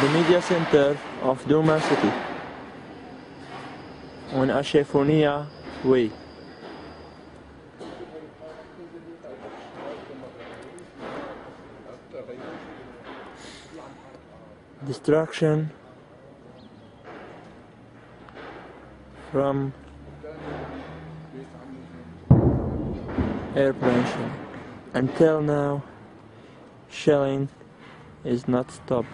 the media center of Duma City on Ashefonia Way. Destruction from airplane shelling. Until now, shelling is not stopped.